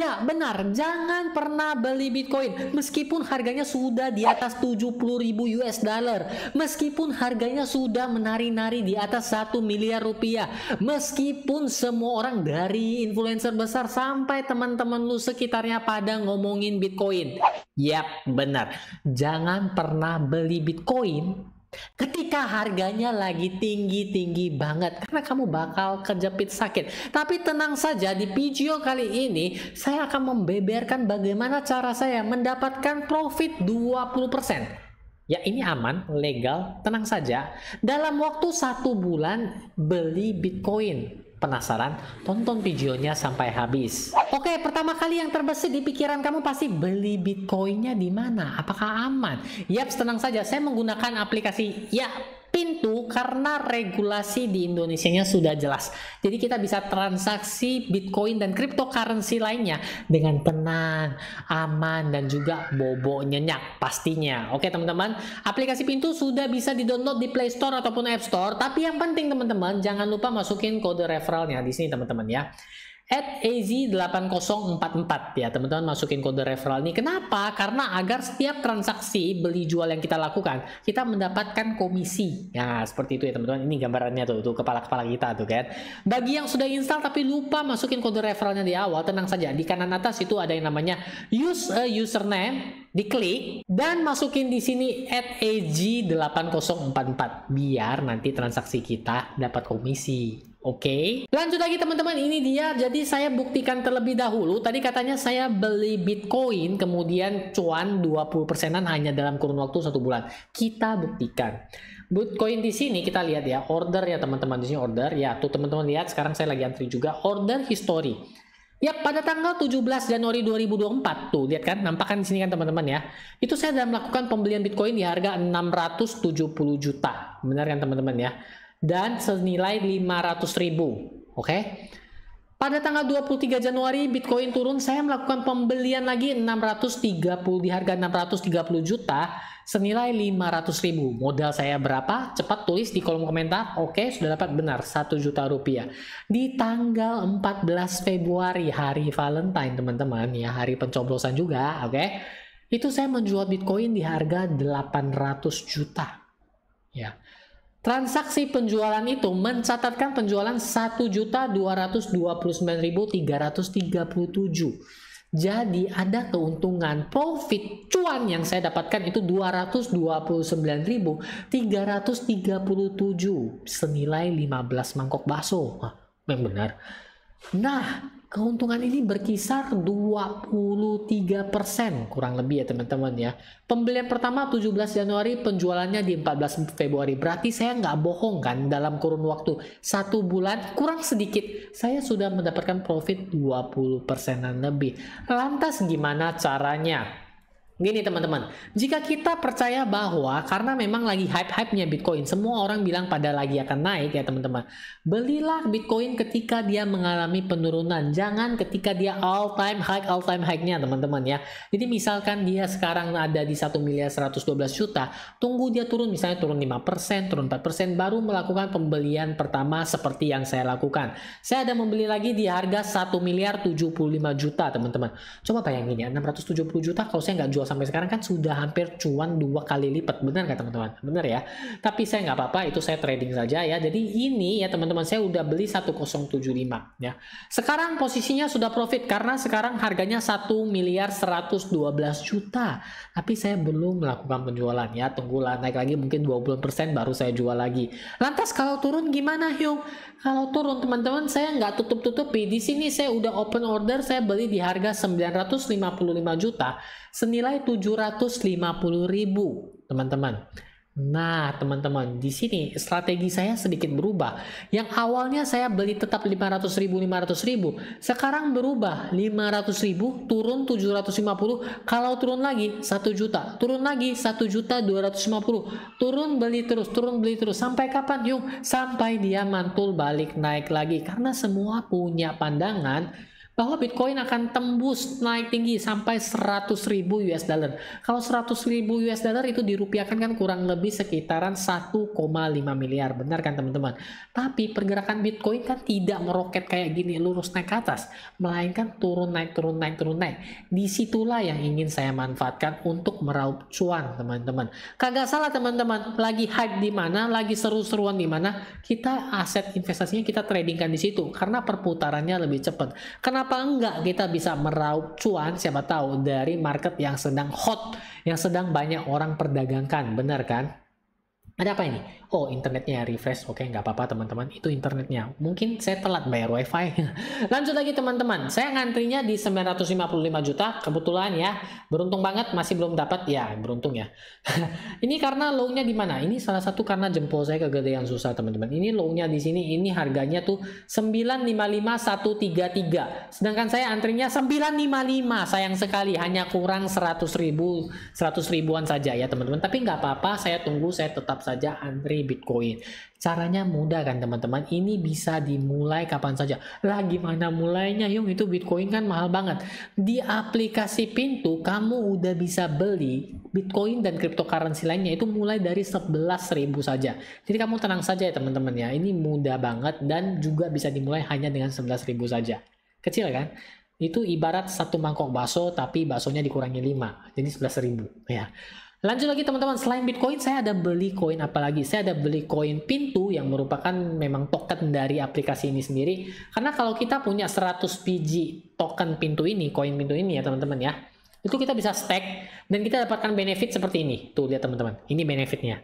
Ya, benar. Jangan pernah beli Bitcoin meskipun harganya sudah di atas 70 ribu US dollar. Meskipun harganya sudah menari-nari di atas 1 miliar rupiah. Meskipun semua orang dari influencer besar sampai teman-teman lu sekitarnya pada ngomongin Bitcoin. Yap, benar. Jangan pernah beli Bitcoin Ketika harganya lagi tinggi-tinggi banget karena kamu bakal kejepit sakit. Tapi tenang saja di video kali ini saya akan membeberkan bagaimana cara saya mendapatkan profit 20%. Ya ini aman, legal, tenang saja. Dalam waktu satu bulan beli Bitcoin Penasaran? Tonton videonya sampai habis. Oke, pertama kali yang terbesit di pikiran kamu pasti beli Bitcoinnya di mana? Apakah aman? Yap, tenang saja. Saya menggunakan aplikasi ya pintu karena regulasi di Indonesia-nya sudah jelas. Jadi kita bisa transaksi Bitcoin dan cryptocurrency lainnya dengan tenang, aman dan juga bobo nyenyak pastinya. Oke teman-teman, aplikasi pintu sudah bisa di-download di Play Store ataupun App Store. Tapi yang penting teman-teman, jangan lupa masukin kode referralnya di sini teman-teman ya at AZ8044 ya teman-teman masukin kode referral ini. Kenapa? Karena agar setiap transaksi beli jual yang kita lakukan kita mendapatkan komisi. Ya seperti itu ya teman-teman. Ini gambarannya tuh tuh kepala-kepala kita tuh kan. Bagi yang sudah install tapi lupa masukin kode referralnya di awal tenang saja. Di kanan atas itu ada yang namanya use a username diklik dan masukin di sini at AG8044 biar nanti transaksi kita dapat komisi Oke, okay. lanjut lagi teman-teman. Ini dia. Jadi saya buktikan terlebih dahulu. Tadi katanya saya beli Bitcoin, kemudian cuan 20 persenan hanya dalam kurun waktu satu bulan. Kita buktikan. Bitcoin di sini kita lihat ya, order ya teman-teman di sini order ya. Tuh teman-teman lihat. Sekarang saya lagi antri juga order history. Ya, pada tanggal 17 Januari 2024 tuh, lihat kan, nampakkan di sini kan teman-teman ya. Itu saya sudah melakukan pembelian Bitcoin di harga 670 juta. Benar kan teman-teman ya? Dan senilai 500 ribu. Oke. Okay? Pada tanggal 23 Januari Bitcoin turun, saya melakukan pembelian lagi 630 di harga 630 juta senilai 500 ribu. Modal saya berapa? Cepat tulis di kolom komentar. Oke, sudah dapat benar 1 juta rupiah. Di tanggal 14 Februari hari Valentine teman-teman ya, hari pencoblosan juga, oke. Itu saya menjual Bitcoin di harga 800 juta. Ya. Transaksi penjualan itu mencatatkan penjualan 1.229.337. Jadi ada keuntungan profit cuan yang saya dapatkan itu 229.337 senilai 15 mangkok bakso. Wah, memang benar. Nah, keuntungan ini berkisar 23% kurang lebih ya teman-teman ya. Pembelian pertama 17 Januari, penjualannya di 14 Februari. Berarti saya nggak bohong kan dalam kurun waktu satu bulan kurang sedikit saya sudah mendapatkan profit 20 persenan lebih. Lantas gimana caranya? Gini teman-teman, jika kita percaya bahwa karena memang lagi hype-hype-nya Bitcoin, semua orang bilang pada lagi akan naik ya teman-teman. Belilah Bitcoin ketika dia mengalami penurunan, jangan ketika dia all time high all time high-nya teman-teman ya. Jadi misalkan dia sekarang ada di 1 miliar 112 juta, tunggu dia turun misalnya turun 5%, turun 4%, baru melakukan pembelian pertama seperti yang saya lakukan. Saya ada membeli lagi di harga 1 miliar 75 juta teman-teman. Coba bayangin ya, 670 juta kalau saya nggak jual sampai sekarang kan sudah hampir cuan dua kali lipat. Benar nggak teman-teman? Benar ya. Tapi saya nggak apa-apa itu saya trading saja ya. Jadi ini ya teman-teman saya udah beli 1075 ya. Sekarang posisinya sudah profit karena sekarang harganya 1 miliar 112 juta. Tapi saya belum melakukan penjualan ya tunggulah naik lagi mungkin 20% baru saya jual lagi. Lantas kalau turun gimana Hyung? Kalau turun teman-teman saya nggak tutup-tutupi. Di sini saya udah open order, saya beli di harga 955 juta. Senilai 750 ribu teman-teman. Nah, teman-teman, di sini strategi saya sedikit berubah. Yang awalnya saya beli tetap 500 ribu, 500 ribu. Sekarang berubah 500 ribu, turun 750. Kalau turun lagi 1 juta, turun lagi 1 juta 250. Turun beli terus, turun beli terus. Sampai kapan yuk? Sampai dia mantul balik naik lagi. Karena semua punya pandangan bahwa Bitcoin akan tembus naik tinggi sampai 100 ribu US dollar. Kalau 100 ribu US dollar itu dirupiahkan kan kurang lebih sekitaran 1,5 miliar. Benar kan teman-teman? Tapi pergerakan Bitcoin kan tidak meroket kayak gini lurus naik ke atas. Melainkan turun naik, turun naik, turun naik. Di situlah yang ingin saya manfaatkan untuk meraup cuan teman-teman. Kagak salah teman-teman. Lagi hype di mana, lagi seru-seruan di mana, kita aset investasinya kita tradingkan di situ. Karena perputarannya lebih cepat. Kenapa kenapa enggak kita bisa meraup cuan siapa tahu dari market yang sedang hot, yang sedang banyak orang perdagangkan, benar kan? Ada apa ini? Oh, internetnya refresh. Oke, nggak apa-apa teman-teman. Itu internetnya. Mungkin saya telat bayar wifi. Lanjut lagi teman-teman. Saya ngantrinya di 955 juta. Kebetulan ya. Beruntung banget masih belum dapat. Ya, beruntung ya. ini karena low-nya di mana? Ini salah satu karena jempol saya kegedean susah teman-teman. Ini low-nya di sini. Ini harganya tuh 955133. Sedangkan saya antrinya 955. Sayang sekali. Hanya kurang 100 ribu. 100 ribuan saja ya teman-teman. Tapi nggak apa-apa. Saya tunggu. Saya tetap saja antri Bitcoin. Caranya mudah kan teman-teman. Ini bisa dimulai kapan saja. Lah gimana mulainya? Yung itu Bitcoin kan mahal banget. Di aplikasi Pintu kamu udah bisa beli Bitcoin dan cryptocurrency lainnya itu mulai dari 11.000 saja. Jadi kamu tenang saja ya teman-teman ya. Ini mudah banget dan juga bisa dimulai hanya dengan 11.000 saja. Kecil kan? Itu ibarat satu mangkok bakso tapi baksonya dikurangi 5. Jadi 11.000 ya. Lanjut lagi teman-teman, selain Bitcoin saya ada beli koin apa lagi? Saya ada beli koin Pintu yang merupakan memang token dari aplikasi ini sendiri. Karena kalau kita punya 100 biji token Pintu ini, koin Pintu ini ya teman-teman ya. Itu kita bisa stack dan kita dapatkan benefit seperti ini. Tuh lihat teman-teman, ini benefitnya.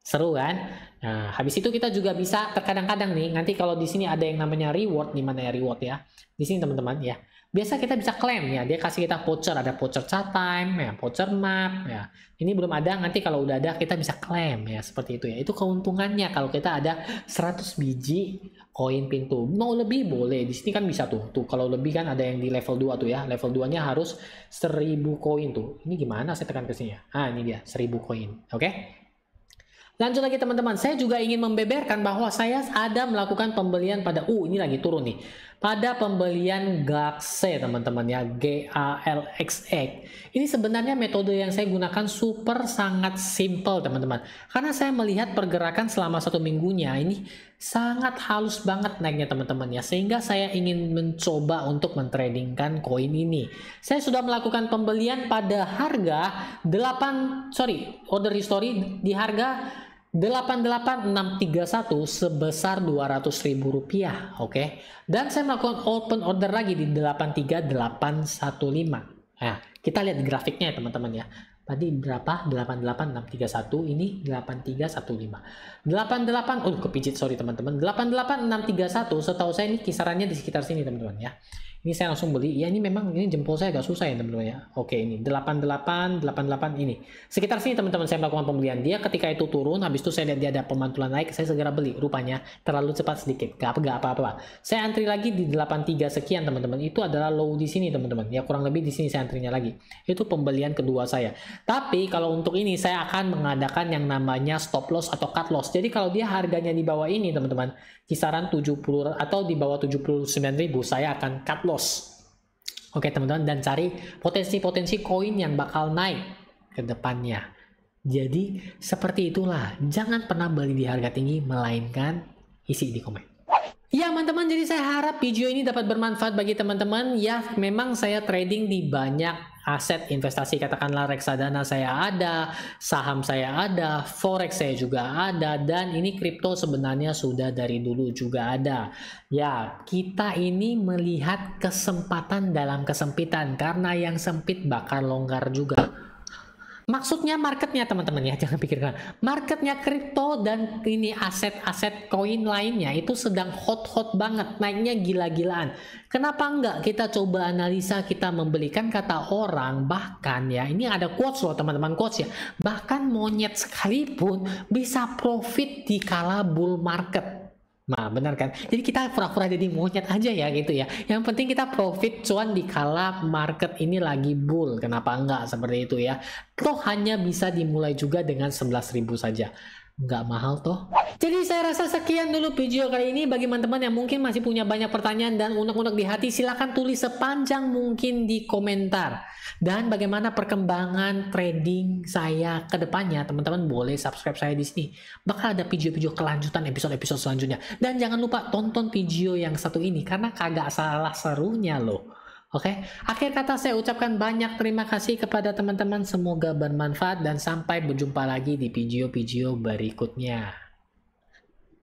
Seru kan? Nah, habis itu kita juga bisa terkadang-kadang nih, nanti kalau di sini ada yang namanya reward, di mana ya reward ya? Di sini teman-teman ya biasa kita bisa klaim ya dia kasih kita voucher ada voucher chat time ya voucher map ya. Ini belum ada nanti kalau udah ada kita bisa klaim ya seperti itu ya. Itu keuntungannya kalau kita ada 100 biji koin pintu. Mau lebih boleh di sini kan bisa tuh tuh. Kalau lebih kan ada yang di level 2 tuh ya. Level 2 nya harus 1000 koin tuh. Ini gimana saya tekan ke sini ya? Ah ini dia 1000 koin. Oke? Okay? Lanjut lagi teman-teman, saya juga ingin membeberkan bahwa saya ada melakukan pembelian pada, uh ini lagi turun nih, pada pembelian GALXE teman-teman ya, G-A-L-X-E. Ini sebenarnya metode yang saya gunakan super sangat simple teman-teman. Karena saya melihat pergerakan selama satu minggunya ini sangat halus banget naiknya teman-teman ya. Sehingga saya ingin mencoba untuk mentradingkan koin ini. Saya sudah melakukan pembelian pada harga 8, sorry, order history di harga 88631 sebesar 200 ribu rupiah oke? Dan saya melakukan open order lagi di 83815 nah kita lihat grafiknya ya teman-teman ya. Tadi berapa? 88631 ini 8315 88 oh kepijit sorry teman-teman. 88631 setahu saya ini kisarannya di sekitar sini teman-teman ya ini saya langsung beli. Ya ini memang ini jempol saya agak susah ya teman-teman ya. Oke ini. 88 88 ini. Sekitar sini teman-teman saya melakukan pembelian. Dia ketika itu turun habis itu saya lihat dia ada pemantulan naik saya segera beli. Rupanya terlalu cepat sedikit. Gak apa apa saya antri lagi di 83 sekian teman-teman. Itu adalah low di sini teman-teman. Ya kurang lebih di sini saya antrinya lagi. Itu pembelian kedua saya. Tapi kalau untuk ini saya akan mengadakan yang namanya stop loss atau cut loss. Jadi kalau dia harganya di bawah ini teman-teman kisaran 70 atau di bawah 79.000 saya akan cut Oke teman-teman dan cari potensi-potensi koin yang bakal naik ke depannya. Jadi seperti itulah, jangan pernah beli di harga tinggi melainkan isi di komen. Ya teman-teman, jadi saya harap video ini dapat bermanfaat bagi teman-teman. Ya, memang saya trading di banyak aset investasi. Katakanlah reksadana saya ada, saham saya ada, forex saya juga ada, dan ini kripto sebenarnya sudah dari dulu juga ada. Ya, kita ini melihat kesempatan dalam kesempitan karena yang sempit bakal longgar juga. Maksudnya marketnya teman-teman ya, jangan pikirkan. Marketnya kripto dan ini aset-aset koin lainnya itu sedang hot-hot banget, naiknya gila-gilaan. Kenapa enggak kita coba analisa, kita membelikan kata orang, bahkan ya, ini ada quotes loh teman-teman, quotes ya. Bahkan monyet sekalipun bisa profit di kala bull market Nah, benar kan? Jadi kita pura-pura jadi monyet aja ya gitu ya. Yang penting kita profit cuan di kala market ini lagi bull. Kenapa enggak seperti itu ya? Toh hanya bisa dimulai juga dengan 11.000 saja. Nggak mahal toh. Jadi saya rasa sekian dulu video kali ini bagi teman-teman yang mungkin masih punya banyak pertanyaan dan unek-unek di hati silahkan tulis sepanjang mungkin di komentar. Dan bagaimana perkembangan trading saya ke depannya teman-teman boleh subscribe saya di sini. Bakal ada video-video kelanjutan episode-episode selanjutnya. Dan jangan lupa tonton video yang satu ini karena kagak salah serunya loh. Oke, okay? akhir kata saya ucapkan banyak terima kasih kepada teman-teman. Semoga bermanfaat dan sampai berjumpa lagi di video-video berikutnya.